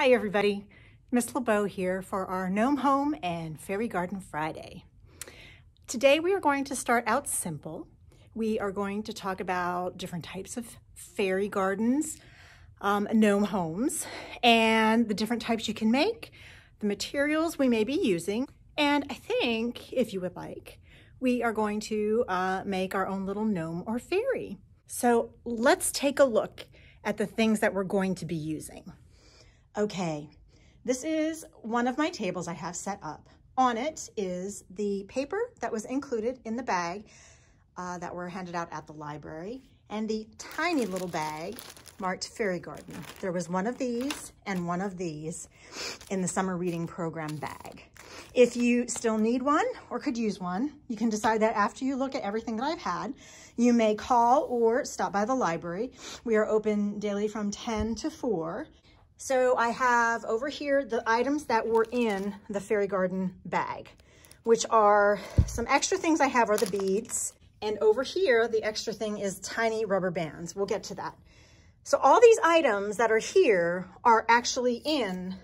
Hi everybody, Miss Lubow here for our Gnome Home and Fairy Garden Friday. Today we are going to start out simple. We are going to talk about different types of fairy gardens, um, gnome homes, and the different types you can make, the materials we may be using, and I think, if you would like, we are going to uh, make our own little gnome or fairy. So let's take a look at the things that we're going to be using. Okay, this is one of my tables I have set up. On it is the paper that was included in the bag uh, that were handed out at the library and the tiny little bag marked Fairy Garden. There was one of these and one of these in the summer reading program bag. If you still need one or could use one, you can decide that after you look at everything that I've had. You may call or stop by the library. We are open daily from 10 to 4. So I have over here the items that were in the Fairy Garden bag, which are some extra things I have are the beads. And over here, the extra thing is tiny rubber bands. We'll get to that. So all these items that are here are actually in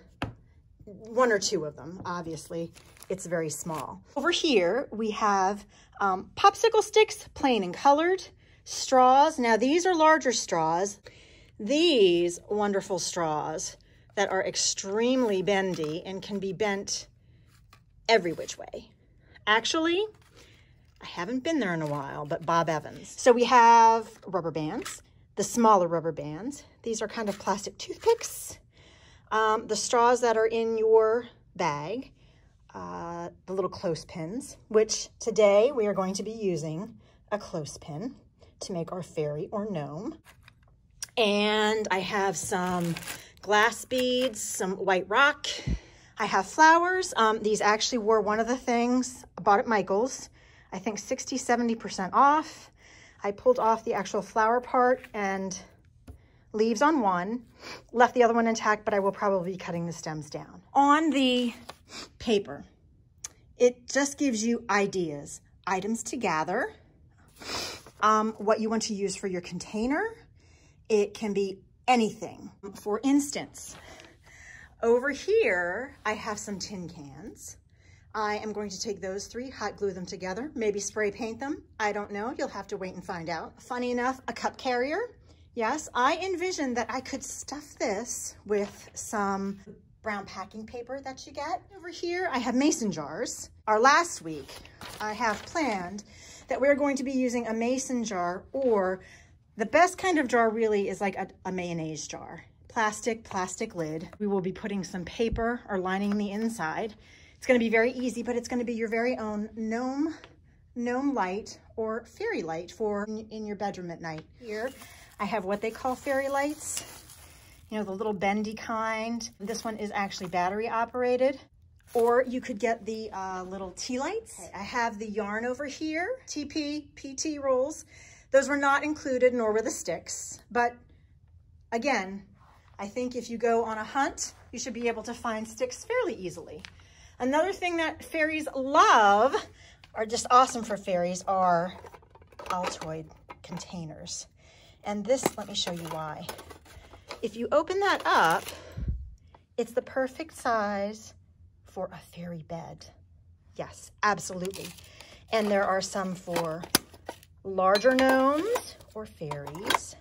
one or two of them, obviously. It's very small. Over here, we have um, popsicle sticks, plain and colored, straws. Now, these are larger straws these wonderful straws that are extremely bendy and can be bent every which way. Actually, I haven't been there in a while, but Bob Evans. So we have rubber bands, the smaller rubber bands. These are kind of plastic toothpicks. Um, the straws that are in your bag, uh, the little clothespins, which today we are going to be using a clothespin to make our fairy or gnome. And I have some glass beads, some white rock. I have flowers. Um, these actually were one of the things I bought at Michael's. I think 60, 70% off. I pulled off the actual flower part and leaves on one, left the other one intact, but I will probably be cutting the stems down. On the paper, it just gives you ideas, items to gather, um, what you want to use for your container, it can be anything. For instance, over here, I have some tin cans. I am going to take those three, hot glue them together, maybe spray paint them. I don't know, you'll have to wait and find out. Funny enough, a cup carrier. Yes, I envisioned that I could stuff this with some brown packing paper that you get. Over here, I have mason jars. Our last week, I have planned that we're going to be using a mason jar or the best kind of jar really is like a, a mayonnaise jar. Plastic, plastic lid. We will be putting some paper or lining the inside. It's gonna be very easy, but it's gonna be your very own gnome, gnome light or fairy light for in your bedroom at night. Here, I have what they call fairy lights. You know, the little bendy kind. This one is actually battery operated. Or you could get the uh, little tea lights. I have the yarn over here, TP, PT rolls. Those were not included, nor were the sticks. But again, I think if you go on a hunt, you should be able to find sticks fairly easily. Another thing that fairies love, are just awesome for fairies, are Altoid containers. And this, let me show you why. If you open that up, it's the perfect size for a fairy bed. Yes, absolutely. And there are some for larger gnomes or fairies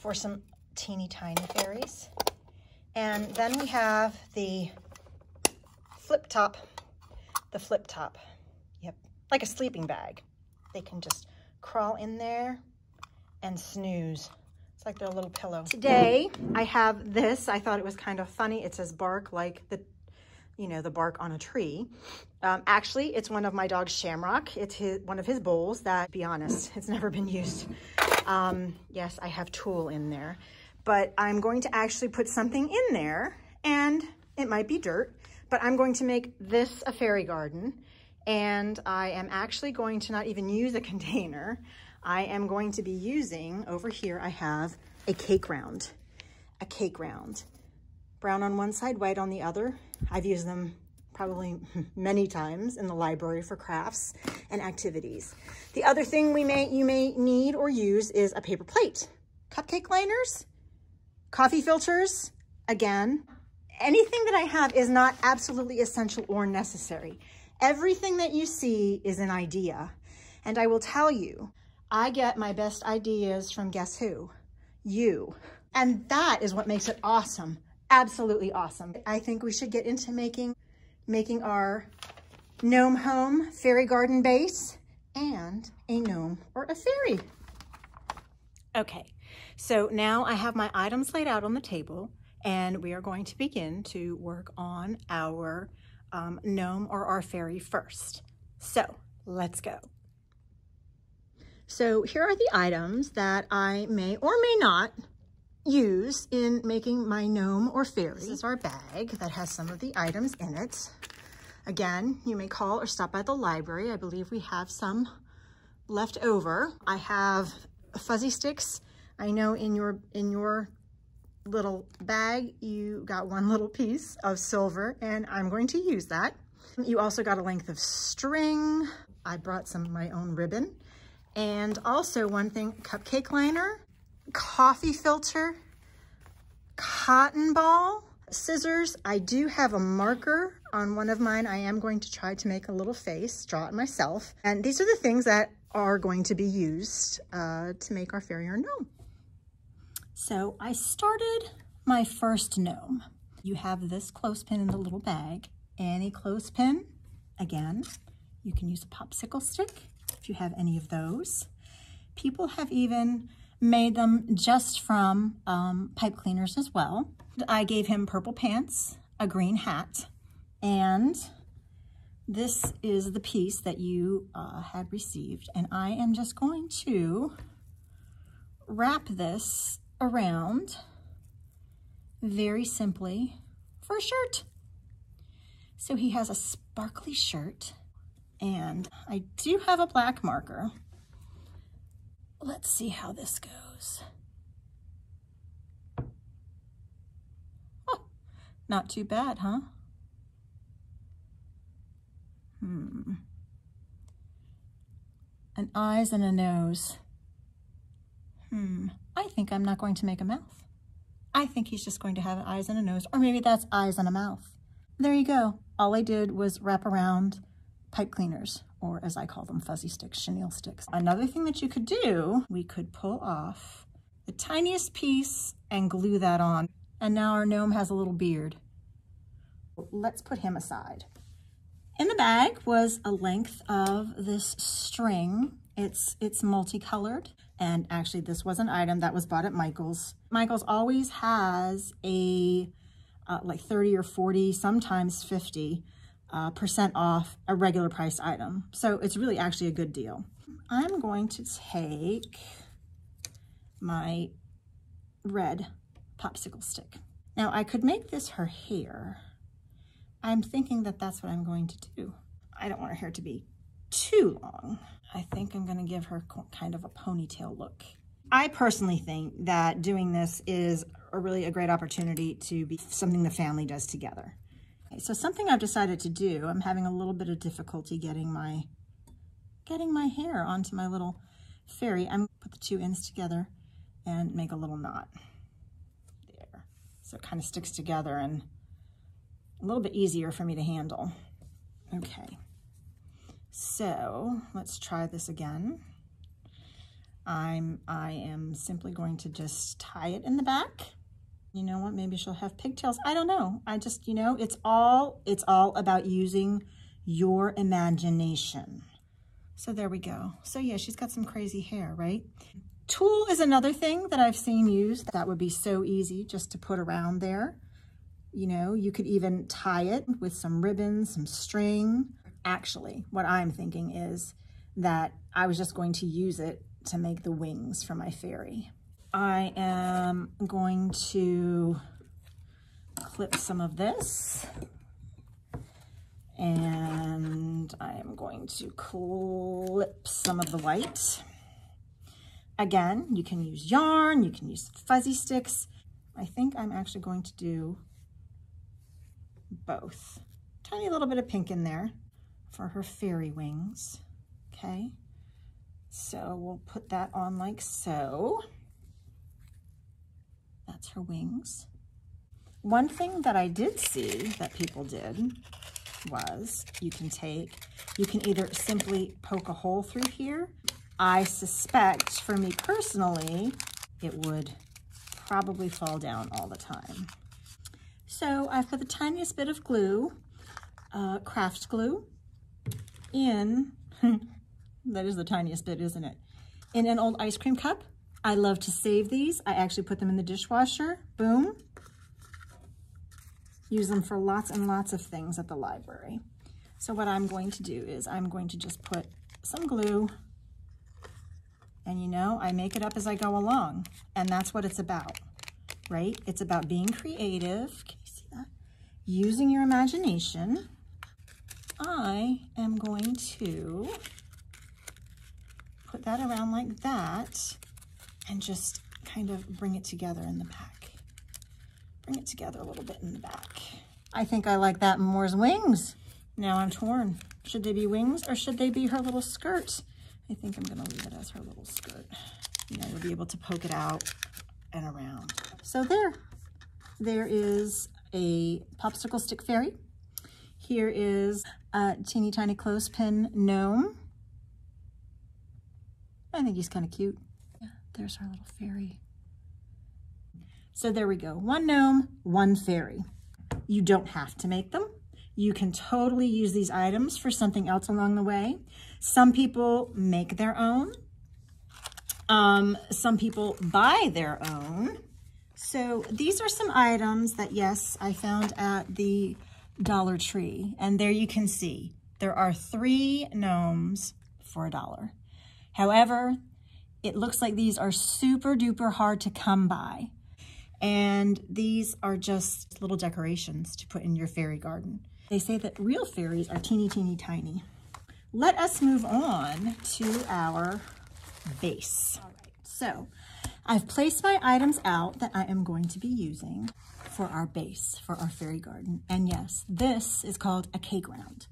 for some teeny tiny fairies. And then we have the flip top, the flip top. Yep, like a sleeping bag. They can just crawl in there and snooze. It's like their little pillow. Today, I have this. I thought it was kind of funny. It says bark like the you know, the bark on a tree. Um, actually, it's one of my dog's Shamrock. It's his, one of his bowls that, be honest, it's never been used. Um, yes, I have tulle in there, but I'm going to actually put something in there and it might be dirt, but I'm going to make this a fairy garden and I am actually going to not even use a container. I am going to be using, over here I have a cake round, a cake round brown on one side, white on the other. I've used them probably many times in the library for crafts and activities. The other thing we may you may need or use is a paper plate, cupcake liners, coffee filters, again, anything that I have is not absolutely essential or necessary. Everything that you see is an idea. And I will tell you, I get my best ideas from guess who? You. And that is what makes it awesome. Absolutely awesome. I think we should get into making, making our gnome home fairy garden base and a gnome or a fairy. Okay, so now I have my items laid out on the table and we are going to begin to work on our um, gnome or our fairy first. So let's go. So here are the items that I may or may not use in making my gnome or fairy. This is our bag that has some of the items in it. Again, you may call or stop by the library. I believe we have some left over. I have fuzzy sticks. I know in your in your little bag, you got one little piece of silver and I'm going to use that. You also got a length of string. I brought some of my own ribbon. And also one thing, cupcake liner, coffee filter, cotton ball, scissors. I do have a marker on one of mine. I am going to try to make a little face, draw it myself. And these are the things that are going to be used uh, to make our fairy or gnome. So I started my first gnome. You have this clothespin in the little bag. Any clothespin, again, you can use a popsicle stick if you have any of those. People have even made them just from um, pipe cleaners as well. I gave him purple pants, a green hat, and this is the piece that you uh, had received. And I am just going to wrap this around very simply for a shirt. So he has a sparkly shirt and I do have a black marker. Let's see how this goes. Oh, not too bad, huh? Hmm. An eyes and a nose. Hmm. I think I'm not going to make a mouth. I think he's just going to have eyes and a nose, or maybe that's eyes and a mouth. There you go. All I did was wrap around pipe cleaners, or as I call them, fuzzy sticks, chenille sticks. Another thing that you could do, we could pull off the tiniest piece and glue that on. And now our gnome has a little beard. Let's put him aside. In the bag was a length of this string. It's, it's multicolored. And actually this was an item that was bought at Michael's. Michael's always has a uh, like 30 or 40, sometimes 50 uh, percent off a regular price item. So it's really actually a good deal. I'm going to take my red popsicle stick. Now I could make this her hair. I'm thinking that that's what I'm going to do. I don't want her hair to be too long. I think I'm gonna give her kind of a ponytail look. I personally think that doing this is a really a great opportunity to be something the family does together. So something I've decided to do, I'm having a little bit of difficulty getting my getting my hair onto my little fairy. I'm gonna put the two ends together and make a little knot there. So it kind of sticks together and a little bit easier for me to handle. Okay. So let's try this again. I'm, I am simply going to just tie it in the back. You know what, maybe she'll have pigtails. I don't know. I just, you know, it's all, it's all about using your imagination. So there we go. So yeah, she's got some crazy hair, right? Tulle is another thing that I've seen used. That would be so easy just to put around there. You know, you could even tie it with some ribbon, some string, actually, what I'm thinking is that I was just going to use it to make the wings for my fairy. I am going to clip some of this and I am going to clip some of the white. Again, you can use yarn, you can use fuzzy sticks. I think I'm actually going to do both. Tiny little bit of pink in there for her fairy wings, okay? So we'll put that on like so. That's her wings. one thing that I did see that people did was you can take, you can either simply poke a hole through here. I suspect, for me personally, it would probably fall down all the time. So I've put the tiniest bit of glue, uh, craft glue, in, that is the tiniest bit, isn't it? In an old ice cream cup. I love to save these. I actually put them in the dishwasher. Boom. Use them for lots and lots of things at the library. So what I'm going to do is I'm going to just put some glue and you know, I make it up as I go along and that's what it's about, right? It's about being creative. Can you see that? Using your imagination. I am going to put that around like that and just kind of bring it together in the back. Bring it together a little bit in the back. I think I like that more as wings. Now I'm torn. Should they be wings or should they be her little skirt? I think I'm gonna leave it as her little skirt. You know, you'll be able to poke it out and around. So there, there is a popsicle stick fairy. Here is a teeny tiny clothespin gnome. I think he's kind of cute. There's our little fairy. So there we go. One gnome, one fairy. You don't have to make them. You can totally use these items for something else along the way. Some people make their own. Um, some people buy their own. So these are some items that, yes, I found at the Dollar Tree. And there you can see there are three gnomes for a dollar. However, it looks like these are super duper hard to come by. And these are just little decorations to put in your fairy garden. They say that real fairies are teeny, teeny, tiny. Let us move on to our base. All right, so I've placed my items out that I am going to be using for our base, for our fairy garden. And yes, this is called a cake round.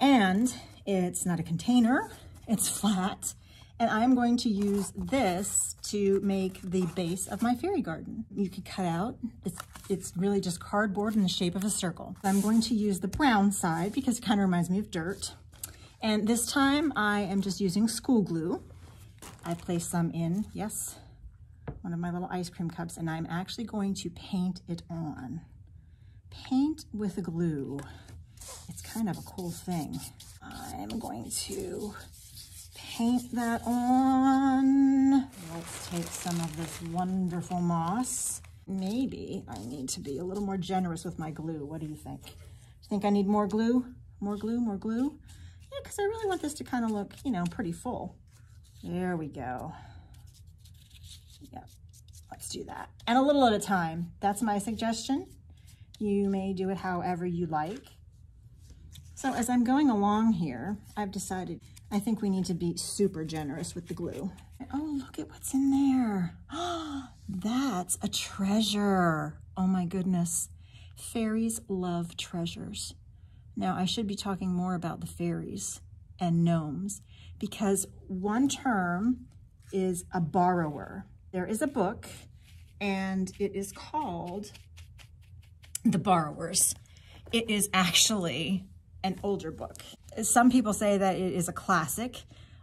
And it's not a container, it's flat. And I'm going to use this to make the base of my fairy garden. You could cut out, it's, it's really just cardboard in the shape of a circle. I'm going to use the brown side because it kind of reminds me of dirt. And this time I am just using school glue. I placed some in, yes, one of my little ice cream cups, and I'm actually going to paint it on. Paint with glue. It's kind of a cool thing. I'm going to paint that on. Let's take some of this wonderful moss. Maybe I need to be a little more generous with my glue. What do you think? Think I need more glue? More glue, more glue? Yeah, because I really want this to kind of look, you know, pretty full. There we go. Yep, let's do that. And a little at a time. That's my suggestion. You may do it however you like. So as I'm going along here, I've decided I think we need to be super generous with the glue. Oh, look at what's in there. That's a treasure. Oh my goodness. Fairies love treasures. Now, I should be talking more about the fairies and gnomes because one term is a borrower. There is a book and it is called The Borrowers. It is actually an older book. Some people say that it is a classic.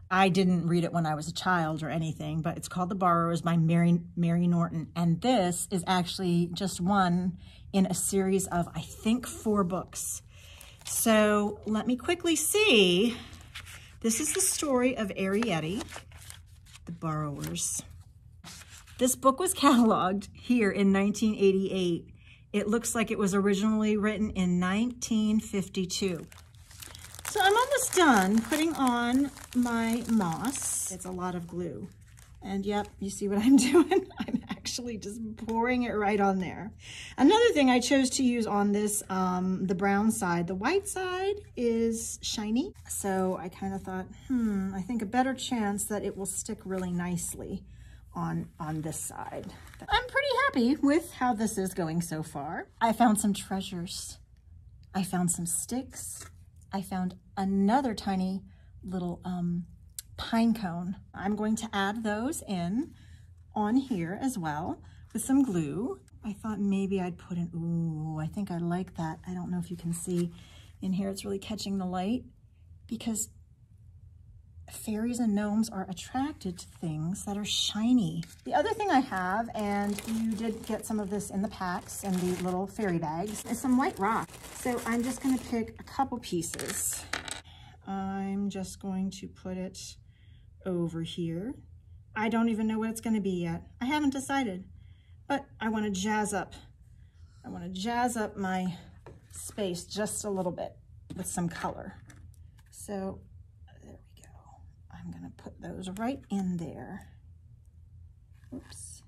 I didn't read it when I was a child or anything, but it's called The Borrowers by Mary, Mary Norton. And this is actually just one in a series of, I think, four books. So let me quickly see. This is the story of Arrietty, The Borrowers. This book was cataloged here in 1988 it looks like it was originally written in 1952. So I'm almost done putting on my moss. It's a lot of glue. And yep, you see what I'm doing? I'm actually just pouring it right on there. Another thing I chose to use on this, um, the brown side, the white side is shiny. So I kind of thought, hmm, I think a better chance that it will stick really nicely on, on this side. I'm pretty happy with how this is going so far. I found some treasures. I found some sticks. I found another tiny little um, pine cone. I'm going to add those in on here as well with some glue. I thought maybe I'd put in, ooh, I think I like that. I don't know if you can see in here, it's really catching the light because fairies and gnomes are attracted to things that are shiny. The other thing I have, and you did get some of this in the packs and the little fairy bags, is some white rock. So I'm just gonna pick a couple pieces. I'm just going to put it over here. I don't even know what it's gonna be yet. I haven't decided, but I wanna jazz up. I wanna jazz up my space just a little bit with some color. So there we go. I'm gonna put those right in there. Oops.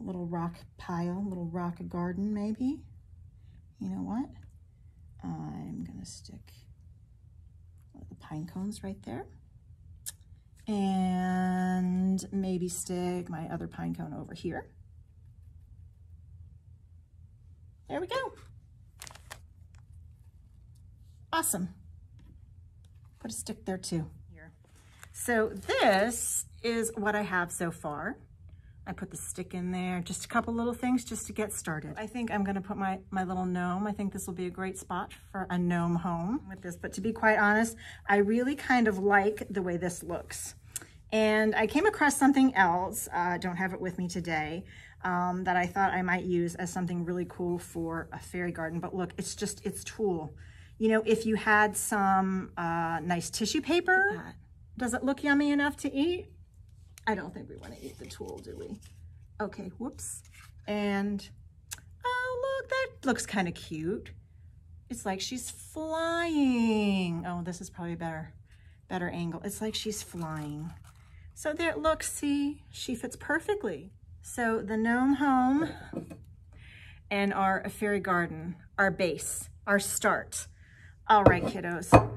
A little rock pile, little rock garden maybe. You know what? I'm gonna stick pine cones right there. And maybe stick my other pine cone over here. There we go. Awesome. Put a stick there too. Here. So this is what I have so far. I put the stick in there, just a couple little things just to get started. I think I'm gonna put my, my little gnome. I think this will be a great spot for a gnome home with this. But to be quite honest, I really kind of like the way this looks. And I came across something else, uh, don't have it with me today, um, that I thought I might use as something really cool for a fairy garden. But look, it's just, it's tulle. You know, if you had some uh, nice tissue paper, does it look yummy enough to eat? I don't think we want to eat the tulle, do we? Okay, whoops. And, oh, look, that looks kind of cute. It's like she's flying. Oh, this is probably a better, better angle. It's like she's flying. So there, look, see, she fits perfectly. So the gnome home and our fairy garden, our base, our start. All right, kiddos.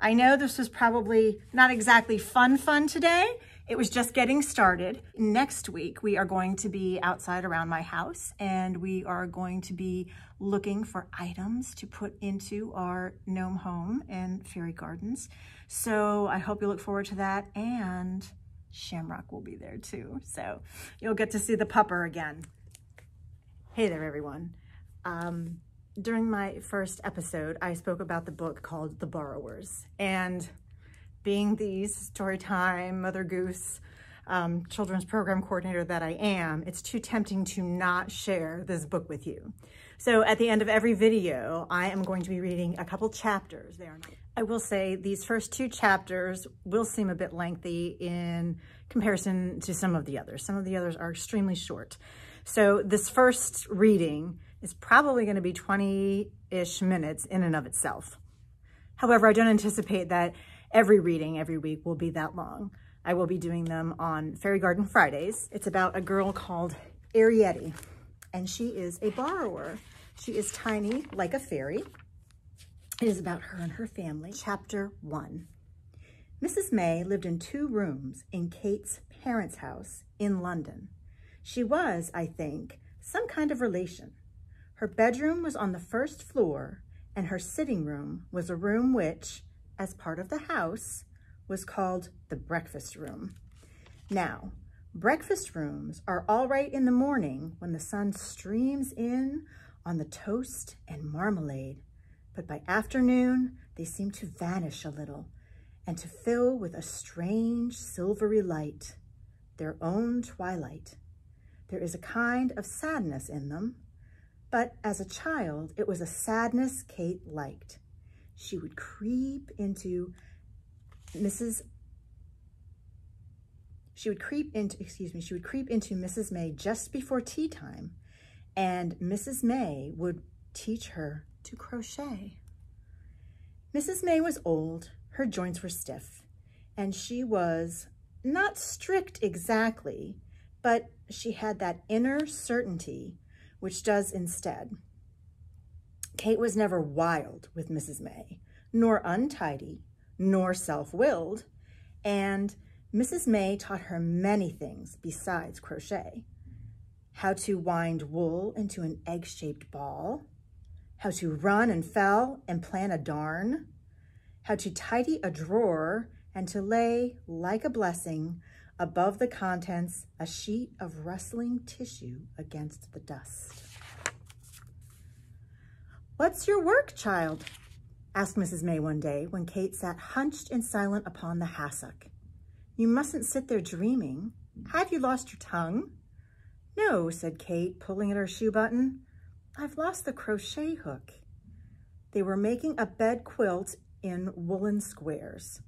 I know this was probably not exactly fun fun today. It was just getting started. Next week, we are going to be outside around my house and we are going to be looking for items to put into our gnome home and fairy gardens. So I hope you look forward to that and Shamrock will be there too. So you'll get to see the pupper again. Hey there, everyone. Um, during my first episode, I spoke about the book called The Borrowers. And being the Storytime Mother Goose um, children's program coordinator that I am, it's too tempting to not share this book with you. So at the end of every video, I am going to be reading a couple chapters. They are not I will say these first two chapters will seem a bit lengthy in comparison to some of the others. Some of the others are extremely short. So this first reading is probably going to be 20-ish minutes in and of itself. However, I don't anticipate that every reading every week will be that long. I will be doing them on Fairy Garden Fridays. It's about a girl called Arrietty, and she is a borrower. She is tiny like a fairy. It is about her and her family. Chapter 1. Mrs. May lived in two rooms in Kate's parents' house in London. She was, I think, some kind of relation. Her bedroom was on the first floor, and her sitting room was a room which, as part of the house, was called the breakfast room. Now, breakfast rooms are all right in the morning when the sun streams in on the toast and marmalade, but by afternoon, they seem to vanish a little and to fill with a strange silvery light, their own twilight. There is a kind of sadness in them, but as a child, it was a sadness Kate liked. She would creep into Mrs. She would creep into, excuse me, she would creep into Mrs. May just before tea time, and Mrs. May would teach her to crochet. Mrs. May was old, her joints were stiff, and she was not strict exactly, but she had that inner certainty which does instead. Kate was never wild with Mrs. May, nor untidy, nor self-willed, and Mrs. May taught her many things besides crochet. How to wind wool into an egg-shaped ball, how to run and fell and plan a darn, how to tidy a drawer and to lay, like a blessing, Above the contents, a sheet of rustling tissue against the dust. What's your work, child? asked Mrs. May one day when Kate sat hunched and silent upon the hassock. You mustn't sit there dreaming. Have you lost your tongue? No, said Kate, pulling at her shoe button. I've lost the crochet hook. They were making a bed quilt in woolen squares.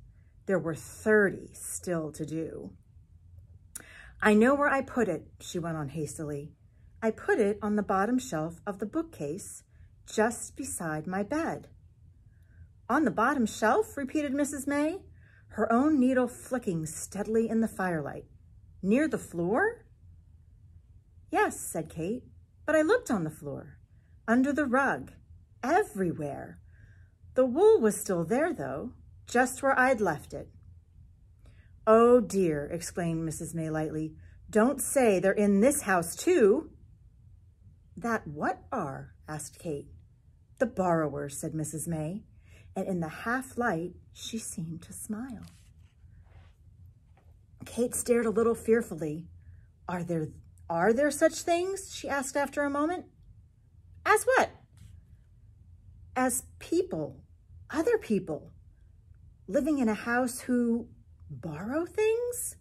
There were 30 still to do. I know where I put it, she went on hastily. I put it on the bottom shelf of the bookcase just beside my bed. On the bottom shelf, repeated Mrs. May, her own needle flicking steadily in the firelight. Near the floor? Yes, said Kate, but I looked on the floor, under the rug, everywhere. The wool was still there, though, just where I'd left it. Oh dear, exclaimed Mrs. May lightly. Don't say they're in this house too. That what are? asked Kate. The borrowers, said Mrs. May, and in the half light she seemed to smile. Kate stared a little fearfully. Are there, are there such things? she asked after a moment. As what? As people, other people, living in a house who borrow things?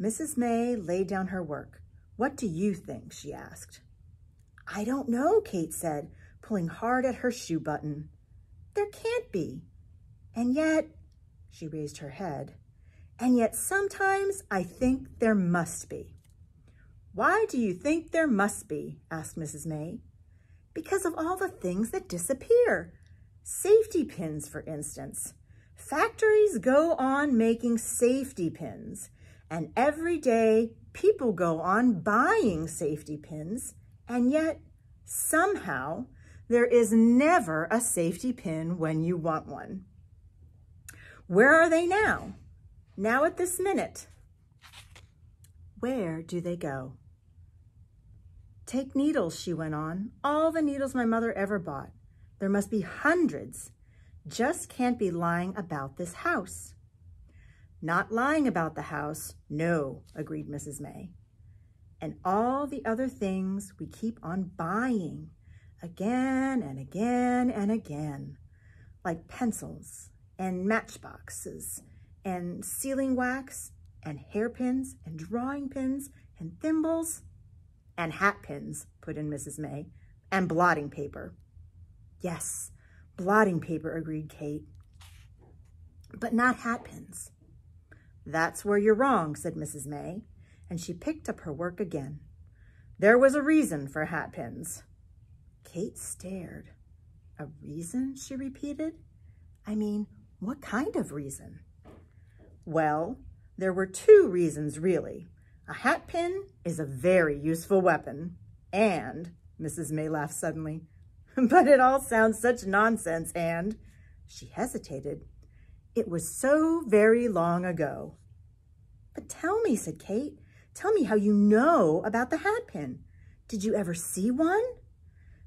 Mrs. May laid down her work. What do you think? she asked. I don't know, Kate said, pulling hard at her shoe button. There can't be. And yet, she raised her head, and yet sometimes I think there must be. Why do you think there must be? asked Mrs. May. Because of all the things that disappear. Safety pins, for instance. Factories go on making safety pins, and every day people go on buying safety pins, and yet somehow there is never a safety pin when you want one. Where are they now? Now at this minute. Where do they go? Take needles, she went on, all the needles my mother ever bought. There must be hundreds just can't be lying about this house. Not lying about the house, no, agreed Mrs. May. And all the other things we keep on buying again and again and again, like pencils and matchboxes and sealing wax and hairpins and drawing pins and thimbles and hat pins, put in Mrs. May, and blotting paper. Yes, Blotting paper, agreed Kate. But not hat pins. That's where you're wrong, said Mrs. May, and she picked up her work again. There was a reason for hat pins. Kate stared. A reason, she repeated. I mean, what kind of reason? Well, there were two reasons, really. A hat pin is a very useful weapon. And, Mrs. May laughed suddenly, but it all sounds such nonsense and, she hesitated, it was so very long ago. But tell me, said Kate, tell me how you know about the hat pin. Did you ever see one?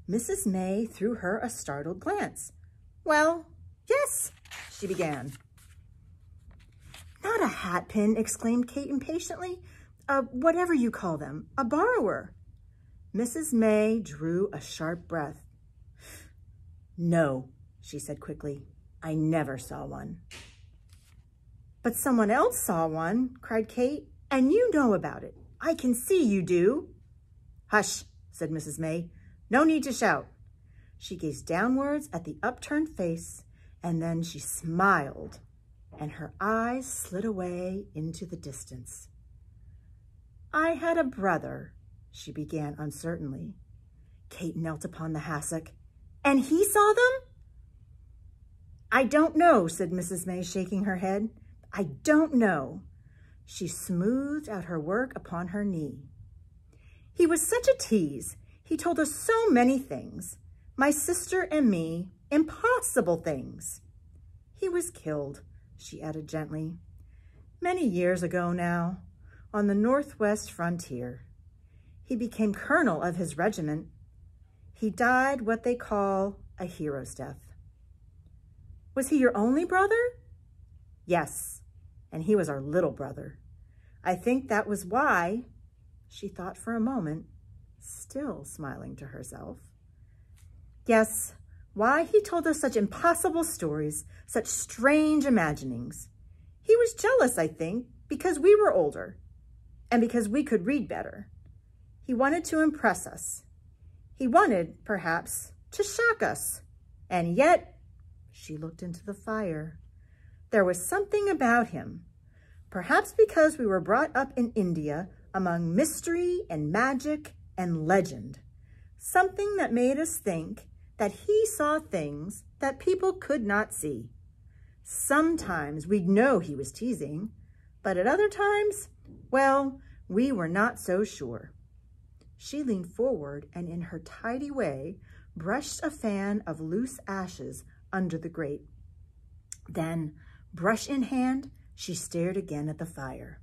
Mrs. May threw her a startled glance. Well, yes, she began. Not a hat pin, exclaimed Kate impatiently. Uh, whatever you call them, a borrower. Mrs. May drew a sharp breath. No, she said quickly. I never saw one. But someone else saw one, cried Kate, and you know about it. I can see you do. Hush, said Mrs. May. No need to shout. She gazed downwards at the upturned face, and then she smiled, and her eyes slid away into the distance. I had a brother, she began uncertainly. Kate knelt upon the hassock and he saw them? I don't know, said Mrs. May, shaking her head. I don't know. She smoothed out her work upon her knee. He was such a tease. He told us so many things. My sister and me, impossible things. He was killed, she added gently, many years ago now, on the northwest frontier. He became colonel of his regiment he died what they call a hero's death. Was he your only brother? Yes, and he was our little brother. I think that was why, she thought for a moment, still smiling to herself. Yes, why he told us such impossible stories, such strange imaginings. He was jealous, I think, because we were older and because we could read better. He wanted to impress us. He wanted, perhaps, to shock us. And yet, she looked into the fire. There was something about him, perhaps because we were brought up in India among mystery and magic and legend, something that made us think that he saw things that people could not see. Sometimes we'd know he was teasing, but at other times, well, we were not so sure. She leaned forward and in her tidy way, brushed a fan of loose ashes under the grate. Then, brush in hand, she stared again at the fire.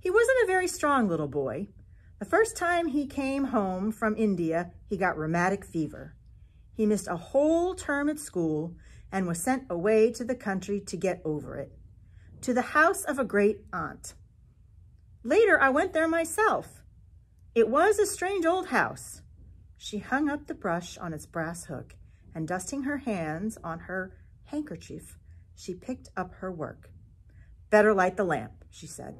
He wasn't a very strong little boy. The first time he came home from India, he got rheumatic fever. He missed a whole term at school and was sent away to the country to get over it, to the house of a great aunt. Later, I went there myself. It was a strange old house. She hung up the brush on its brass hook and dusting her hands on her handkerchief, she picked up her work. Better light the lamp, she said.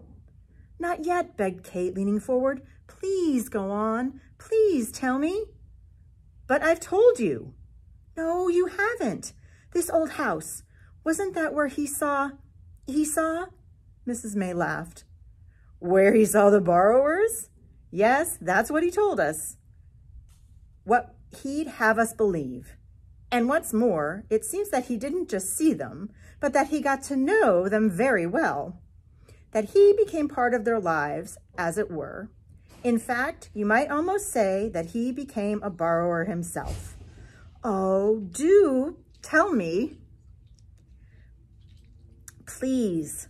Not yet, begged Kate, leaning forward. Please go on. Please tell me. But I've told you. No, you haven't. This old house, wasn't that where he saw, he saw? Mrs. May laughed. Where he saw the borrowers? Yes, that's what he told us. What he'd have us believe. And what's more, it seems that he didn't just see them, but that he got to know them very well. That he became part of their lives, as it were. In fact, you might almost say that he became a borrower himself. Oh, do tell me. Please,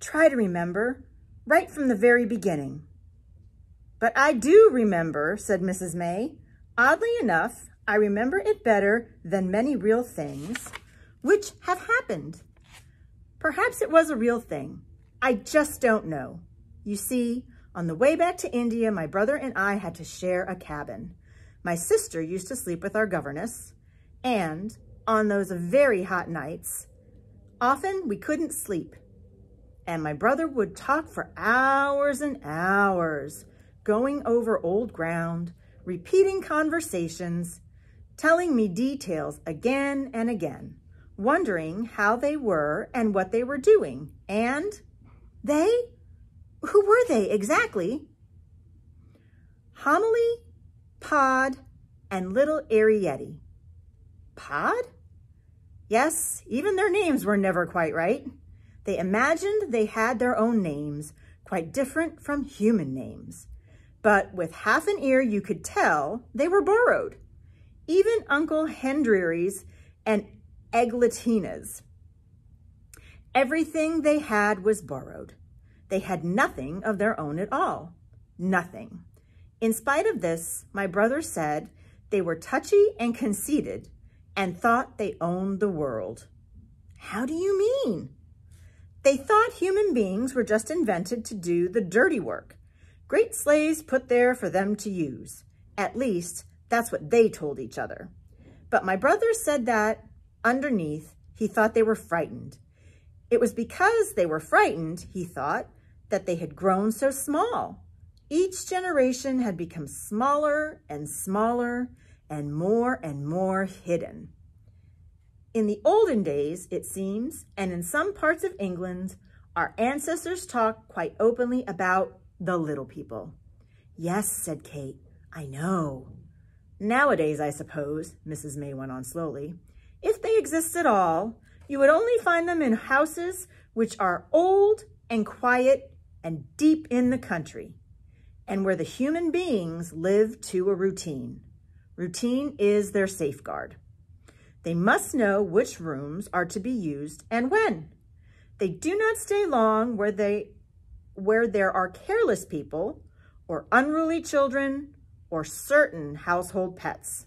try to remember right from the very beginning. But I do remember, said Mrs. May. Oddly enough, I remember it better than many real things which have happened. Perhaps it was a real thing. I just don't know. You see, on the way back to India, my brother and I had to share a cabin. My sister used to sleep with our governess, and on those very hot nights, often we couldn't sleep and my brother would talk for hours and hours, going over old ground, repeating conversations, telling me details again and again, wondering how they were and what they were doing. And they? Who were they exactly? Homily, Pod, and little Arrietty. Pod? Yes, even their names were never quite right. They imagined they had their own names, quite different from human names. But with half an ear, you could tell they were borrowed. Even Uncle Hendreary's and Eggletina's. Everything they had was borrowed. They had nothing of their own at all. Nothing. In spite of this, my brother said they were touchy and conceited and thought they owned the world. How do you mean? They thought human beings were just invented to do the dirty work. Great slaves put there for them to use. At least, that's what they told each other. But my brother said that, underneath, he thought they were frightened. It was because they were frightened, he thought, that they had grown so small. Each generation had become smaller and smaller and more and more hidden. In the olden days, it seems, and in some parts of England, our ancestors talked quite openly about the little people. Yes, said Kate, I know. Nowadays, I suppose, Mrs. May went on slowly, if they exist at all, you would only find them in houses which are old and quiet and deep in the country, and where the human beings live to a routine. Routine is their safeguard. They must know which rooms are to be used and when. They do not stay long where, they, where there are careless people or unruly children or certain household pets.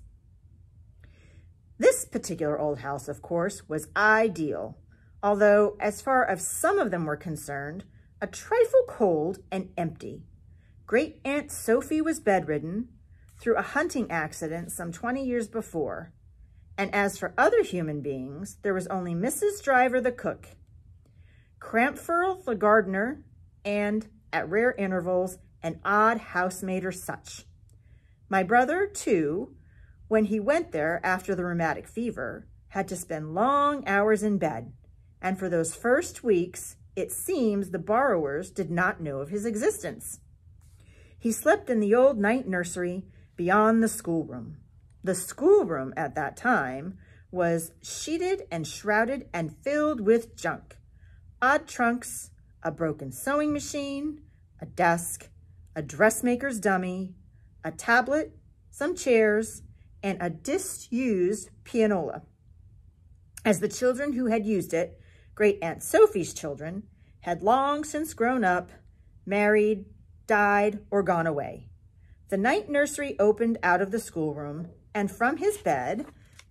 This particular old house, of course, was ideal, although as far as some of them were concerned, a trifle cold and empty. Great Aunt Sophie was bedridden through a hunting accident some 20 years before. And as for other human beings, there was only Mrs. Driver the cook, Crampfurl the gardener, and, at rare intervals, an odd housemaid or such. My brother, too, when he went there after the rheumatic fever, had to spend long hours in bed, and for those first weeks, it seems the borrowers did not know of his existence. He slept in the old night nursery beyond the schoolroom. The schoolroom at that time was sheeted and shrouded and filled with junk. Odd trunks, a broken sewing machine, a desk, a dressmaker's dummy, a tablet, some chairs, and a disused pianola. As the children who had used it, Great Aunt Sophie's children, had long since grown up, married, died, or gone away. The night nursery opened out of the schoolroom, and from his bed,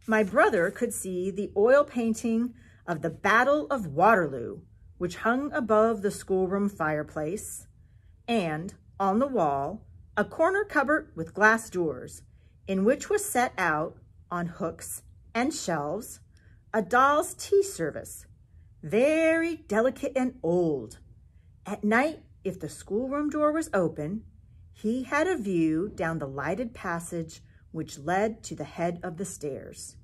my brother could see the oil painting of the Battle of Waterloo, which hung above the schoolroom fireplace, and on the wall, a corner cupboard with glass doors, in which was set out on hooks and shelves a doll's tea service, very delicate and old. At night, if the schoolroom door was open, he had a view down the lighted passage which led to the head of the stairs.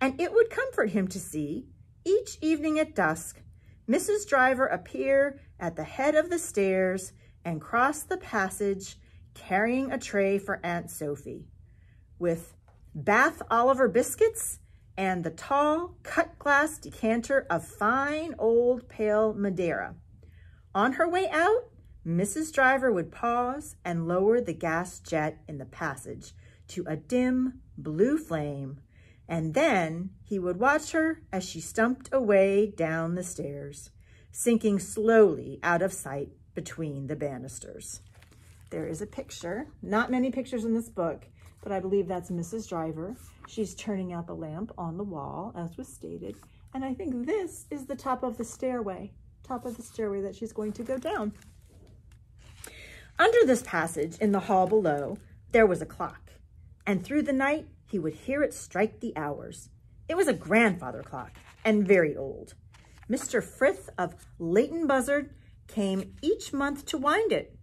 And it would comfort him to see, each evening at dusk, Mrs. Driver appear at the head of the stairs and cross the passage carrying a tray for Aunt Sophie with Bath Oliver biscuits and the tall cut glass decanter of fine old pale Madeira. On her way out, Mrs. Driver would pause and lower the gas jet in the passage to a dim blue flame, and then he would watch her as she stumped away down the stairs, sinking slowly out of sight between the banisters. There is a picture, not many pictures in this book, but I believe that's Mrs. Driver. She's turning out the lamp on the wall, as was stated, and I think this is the top of the stairway, top of the stairway that she's going to go down. Under this passage, in the hall below, there was a clock, and through the night he would hear it strike the hours. It was a grandfather clock, and very old. Mr. Frith of Leighton Buzzard came each month to wind it,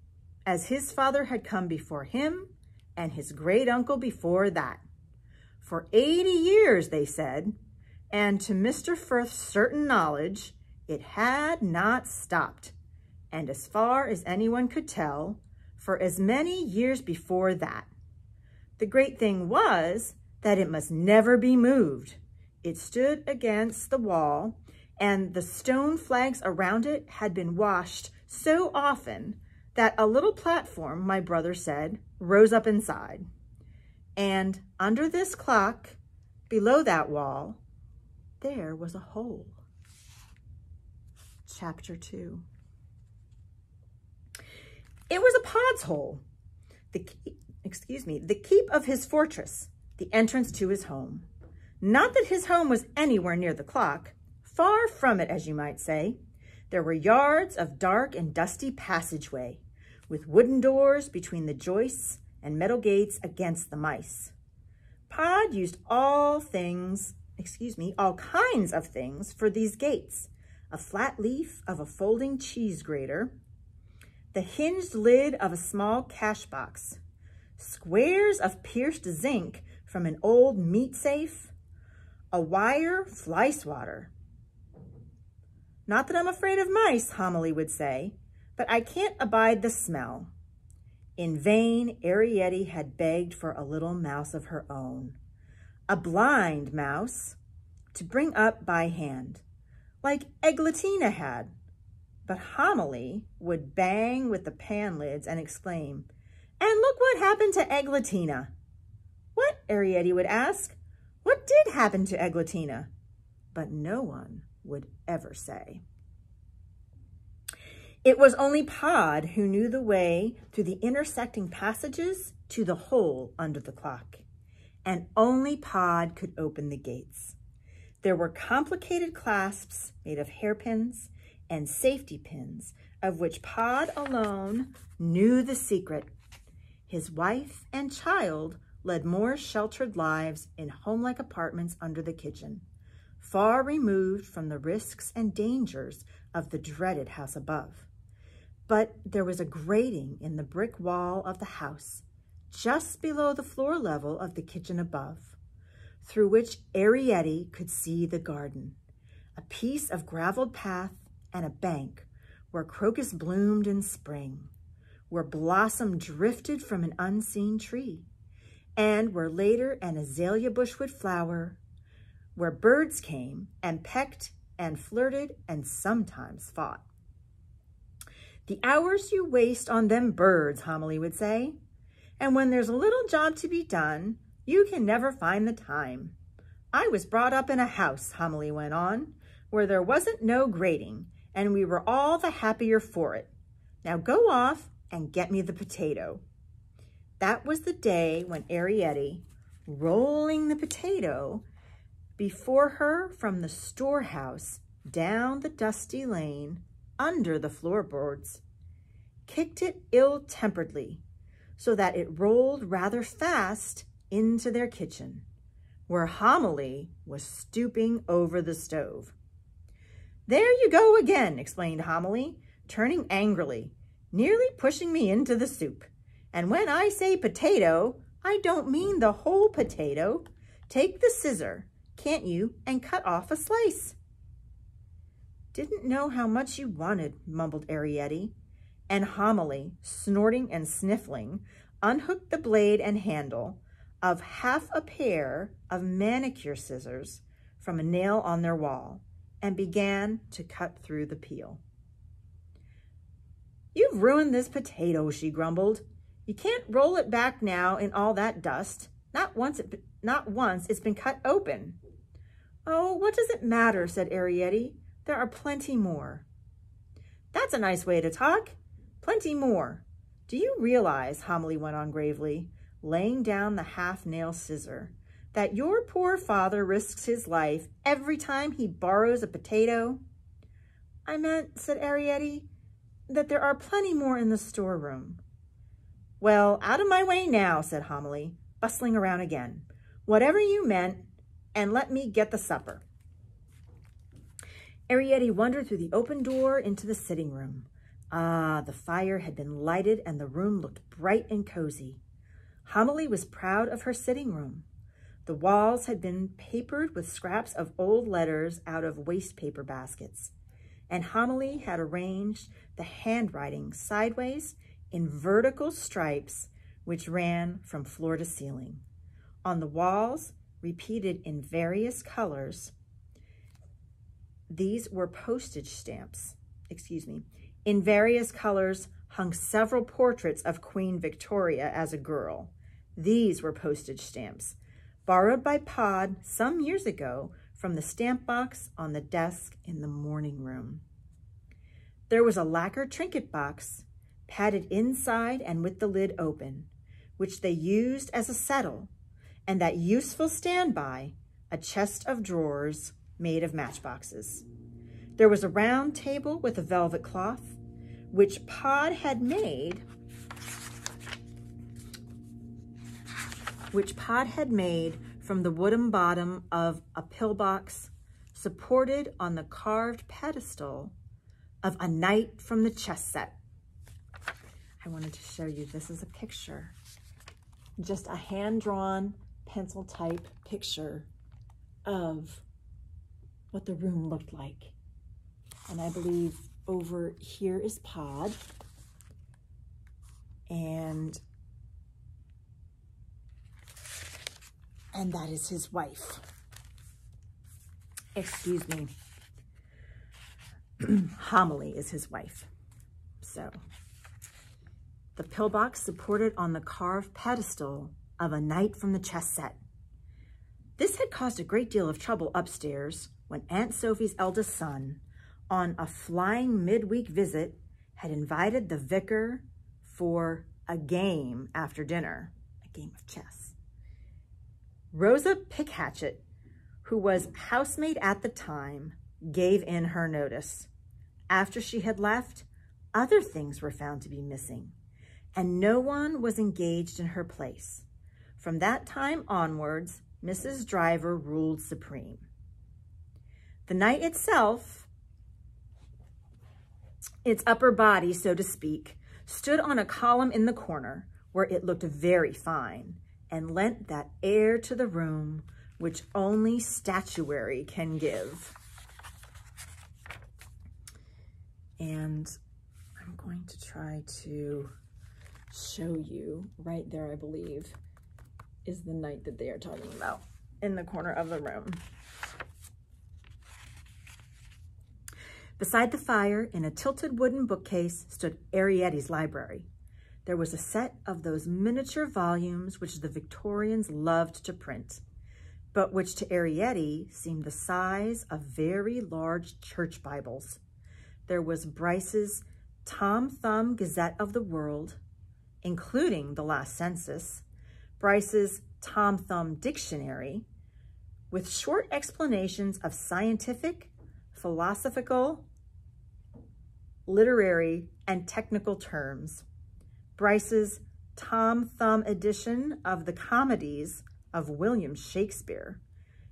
as his father had come before him and his great uncle before that. For 80 years, they said, and to Mr. Frith's certain knowledge, it had not stopped. And as far as anyone could tell, for as many years before that. The great thing was that it must never be moved. It stood against the wall and the stone flags around it had been washed so often that a little platform, my brother said, rose up inside. And under this clock, below that wall, there was a hole. Chapter 2. It was a pod's hole. The, excuse me, the keep of his fortress, the entrance to his home. Not that his home was anywhere near the clock, Far from it, as you might say. There were yards of dark and dusty passageway, with wooden doors between the joists and metal gates against the mice. Pod used all things, excuse me, all kinds of things for these gates. A flat leaf of a folding cheese grater, the hinged lid of a small cash box, squares of pierced zinc from an old meat safe, a wire fly swatter, not that I'm afraid of mice, Homily would say, but I can't abide the smell. In vain, Arrietty had begged for a little mouse of her own, a blind mouse to bring up by hand, like Eggletina had. But Homily would bang with the pan lids and exclaim, and look what happened to Eggletina. What, Arrietty would ask, what did happen to Eggletina? But no one would ever say. It was only Pod who knew the way through the intersecting passages to the hole under the clock, and only Pod could open the gates. There were complicated clasps made of hairpins and safety pins of which Pod alone knew the secret. His wife and child led more sheltered lives in home-like apartments under the kitchen, far removed from the risks and dangers of the dreaded house above. But there was a grating in the brick wall of the house, just below the floor level of the kitchen above, through which Arrietty could see the garden, a piece of graveled path and a bank where crocus bloomed in spring, where blossom drifted from an unseen tree, and where later an azalea bush would flower, where birds came and pecked and flirted and sometimes fought. The hours you waste on them birds, Homily would say, and when there's a little job to be done, you can never find the time. I was brought up in a house, Homily went on, where there wasn't no grating, and we were all the happier for it. Now go off and get me the potato. That was the day when Arrietty, rolling the potato before her from the storehouse down the dusty lane under the floorboards, kicked it ill-temperedly so that it rolled rather fast into their kitchen, where Homily was stooping over the stove. There you go again, explained Homily, turning angrily, nearly pushing me into the soup. And when I say potato, I don't mean the whole potato. Take the scissor, can't you, and cut off a slice. Didn't know how much you wanted, mumbled Arrietty. And Homily, snorting and sniffling, unhooked the blade and handle of half a pair of manicure scissors from a nail on their wall and began to cut through the peel. You've ruined this potato, she grumbled. You can't roll it back now in all that dust. Not once, it, not once it's been cut open. Oh, what does it matter, said Arrietty. There are plenty more. That's a nice way to talk. Plenty more. Do you realize, Homily went on gravely, laying down the half-nail scissor, that your poor father risks his life every time he borrows a potato? I meant, said Arrietty, that there are plenty more in the storeroom. Well, out of my way now, said Homily, bustling around again. Whatever you meant, and let me get the supper. Arrietty wandered through the open door into the sitting room. Ah, the fire had been lighted and the room looked bright and cozy. Homily was proud of her sitting room. The walls had been papered with scraps of old letters out of waste paper baskets, and Homily had arranged the handwriting sideways in vertical stripes which ran from floor to ceiling. On the walls, repeated in various colors, these were postage stamps, excuse me. In various colors hung several portraits of Queen Victoria as a girl. These were postage stamps, borrowed by Pod some years ago from the stamp box on the desk in the morning room. There was a lacquer trinket box, padded inside and with the lid open, which they used as a settle, and that useful standby, a chest of drawers made of matchboxes. There was a round table with a velvet cloth, which Pod had made which Pod had made from the wooden bottom of a pillbox supported on the carved pedestal of a knight from the chess set. I wanted to show you, this is a picture, just a hand-drawn pencil type picture of what the room looked like. And I believe over here is Pod. And and that is his wife. Excuse me. Homily is his wife. So, the pillbox supported on the carved pedestal of a knight from the chess set. This had caused a great deal of trouble upstairs when Aunt Sophie's eldest son, on a flying midweek visit, had invited the vicar for a game after dinner, a game of chess. Rosa Pickhatchet, who was housemaid at the time, gave in her notice. After she had left, other things were found to be missing, and no one was engaged in her place. From that time onwards, Mrs. Driver ruled supreme. The knight itself, its upper body, so to speak, stood on a column in the corner where it looked very fine and lent that air to the room which only statuary can give. And I'm going to try to show you right there, I believe, is the knight that they are talking about in the corner of the room. Beside the fire, in a tilted wooden bookcase, stood Arrietty's library. There was a set of those miniature volumes which the Victorians loved to print, but which to Arrietty seemed the size of very large church Bibles. There was Bryce's Tom Thumb Gazette of the World, including the last census, Bryce's Tom Thumb Dictionary, with short explanations of scientific, philosophical, literary, and technical terms. Bryce's Tom Thumb edition of the comedies of William Shakespeare,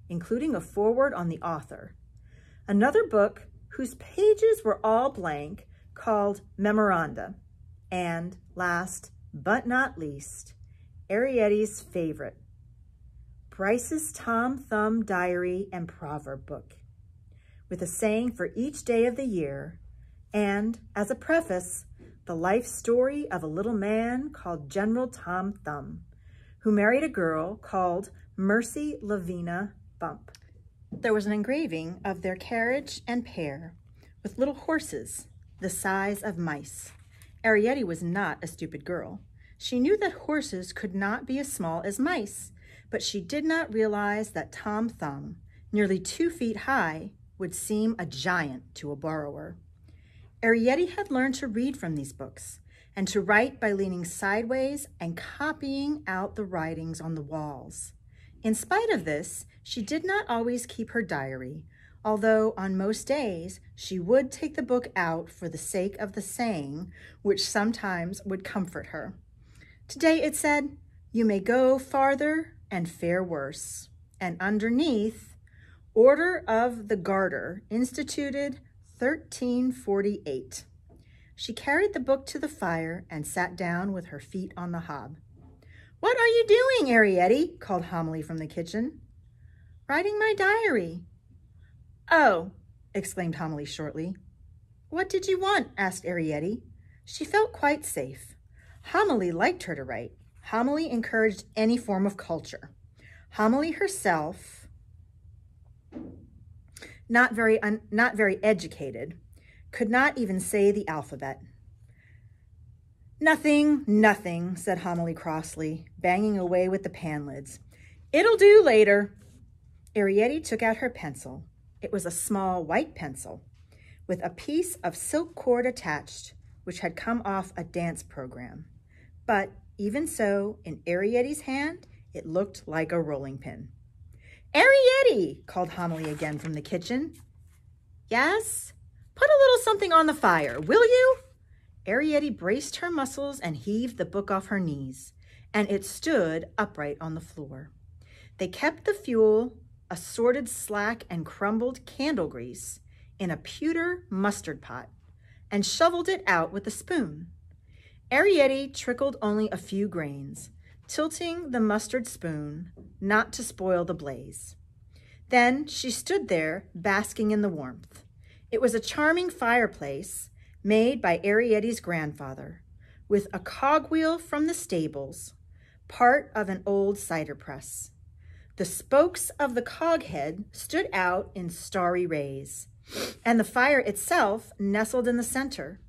including a foreword on the author. Another book whose pages were all blank called Memoranda. And last but not least, Arrietty's favorite, Bryce's Tom Thumb Diary and Proverb Book, with a saying for each day of the year, and as a preface, the life story of a little man called General Tom Thumb, who married a girl called Mercy Lavina Bump. There was an engraving of their carriage and pair with little horses the size of mice. Arrietty was not a stupid girl. She knew that horses could not be as small as mice, but she did not realize that Tom Thumb, nearly two feet high, would seem a giant to a borrower. Arrietty had learned to read from these books and to write by leaning sideways and copying out the writings on the walls. In spite of this, she did not always keep her diary, although on most days she would take the book out for the sake of the saying, which sometimes would comfort her. Today it said, You may go farther and fare worse. And underneath, Order of the Garter, instituted 1348. She carried the book to the fire and sat down with her feet on the hob. What are you doing, Arrietty? called Homily from the kitchen. Writing my diary, Oh, exclaimed Homily shortly. What did you want? asked Arrietty. She felt quite safe. Homily liked her to write. Homily encouraged any form of culture. Homily herself, not very, un, not very educated, could not even say the alphabet. Nothing, nothing, said Homily crossly, banging away with the pan lids. It'll do later. Arrietty took out her pencil. It was a small white pencil with a piece of silk cord attached, which had come off a dance program. But even so, in Arrietty's hand, it looked like a rolling pin. Arrietty, called Homily again from the kitchen. Yes? Put a little something on the fire, will you? Arrietty braced her muscles and heaved the book off her knees, and it stood upright on the floor. They kept the fuel assorted slack and crumbled candle grease in a pewter mustard pot and shoveled it out with a spoon. Arrietty trickled only a few grains, tilting the mustard spoon not to spoil the blaze. Then she stood there, basking in the warmth. It was a charming fireplace made by Arrietty's grandfather, with a cogwheel from the stables, part of an old cider press. The spokes of the coghead stood out in starry rays, and the fire itself nestled in the center.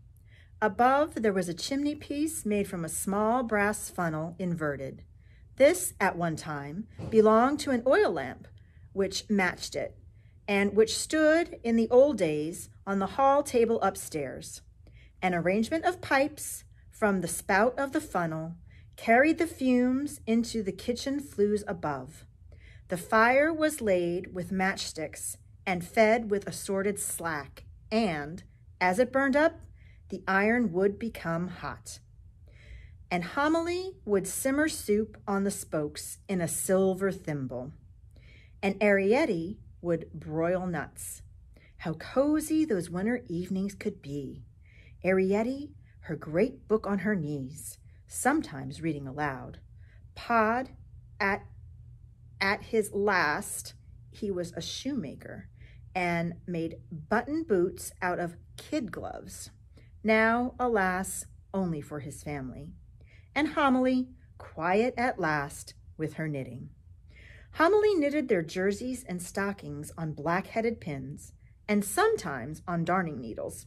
Above, there was a chimney piece made from a small brass funnel inverted. This, at one time, belonged to an oil lamp, which matched it, and which stood in the old days on the hall table upstairs. An arrangement of pipes from the spout of the funnel carried the fumes into the kitchen flues above. The fire was laid with matchsticks and fed with assorted slack, and, as it burned up, the iron would become hot. And Homily would simmer soup on the spokes in a silver thimble. And Arrietty would broil nuts. How cozy those winter evenings could be. Arrietty, her great book on her knees, sometimes reading aloud. Pod, at, at his last, he was a shoemaker and made button boots out of kid gloves. Now, alas, only for his family. And Homily, quiet at last with her knitting. Homily knitted their jerseys and stockings on black-headed pins and sometimes on darning needles.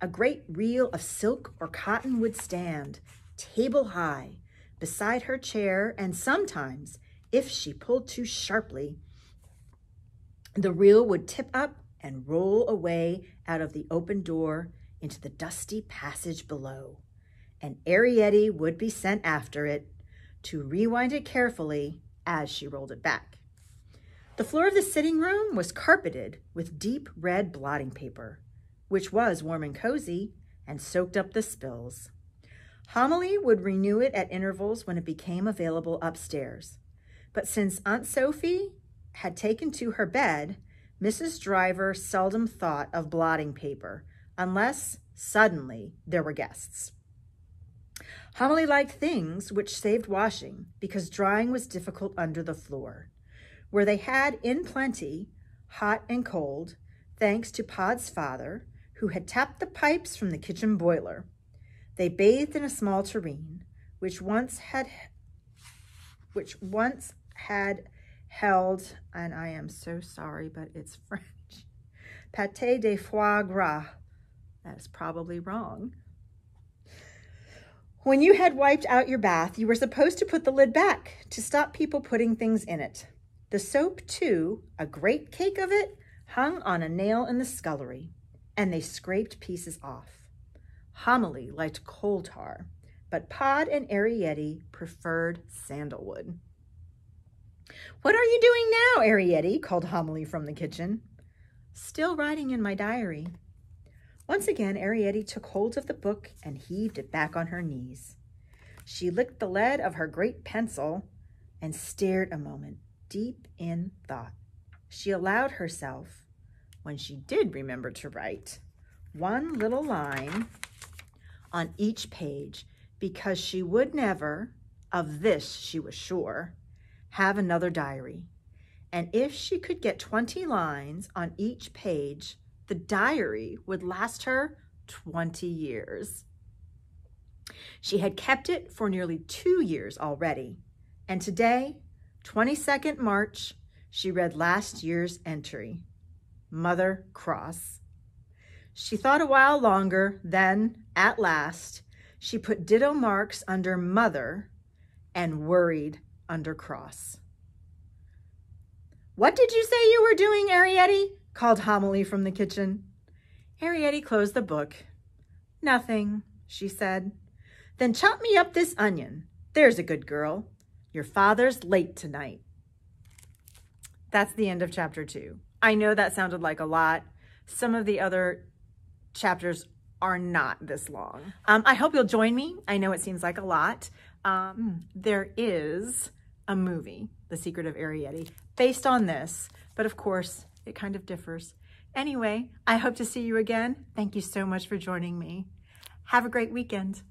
A great reel of silk or cotton would stand, table high, beside her chair, and sometimes, if she pulled too sharply, the reel would tip up and roll away out of the open door into the dusty passage below, and Arrietty would be sent after it to rewind it carefully as she rolled it back. The floor of the sitting room was carpeted with deep red blotting paper, which was warm and cozy and soaked up the spills. Homily would renew it at intervals when it became available upstairs. But since Aunt Sophie had taken to her bed, Mrs. Driver seldom thought of blotting paper unless suddenly there were guests. Homily liked things which saved washing because drying was difficult under the floor, where they had in plenty, hot and cold, thanks to Pod's father, who had tapped the pipes from the kitchen boiler. They bathed in a small tureen, which once had which once had held, and I am so sorry, but it's French, pâté de foie gras. That is probably wrong. When you had wiped out your bath, you were supposed to put the lid back to stop people putting things in it. The soap, too, a great cake of it, hung on a nail in the scullery, and they scraped pieces off. Homily liked coal tar, but Pod and Arrietty preferred sandalwood. What are you doing now, Arrietty? called Homily from the kitchen. Still writing in my diary, once again, Arrietty took hold of the book and heaved it back on her knees. She licked the lead of her great pencil and stared a moment, deep in thought. She allowed herself, when she did remember to write, one little line on each page because she would never, of this she was sure, have another diary. And if she could get 20 lines on each page, the diary would last her 20 years. She had kept it for nearly two years already, and today, 22nd March, she read last year's entry, Mother Cross. She thought a while longer, then, at last, she put ditto marks under Mother and worried under Cross. What did you say you were doing, Arrietty? Called Homily from the kitchen. Arrietty closed the book. Nothing, she said. Then chop me up this onion. There's a good girl. Your father's late tonight. That's the end of chapter two. I know that sounded like a lot. Some of the other chapters are not this long. Um, I hope you'll join me. I know it seems like a lot. Um, there is a movie, The Secret of Arrietty, based on this, but of course, it kind of differs. Anyway, I hope to see you again. Thank you so much for joining me. Have a great weekend.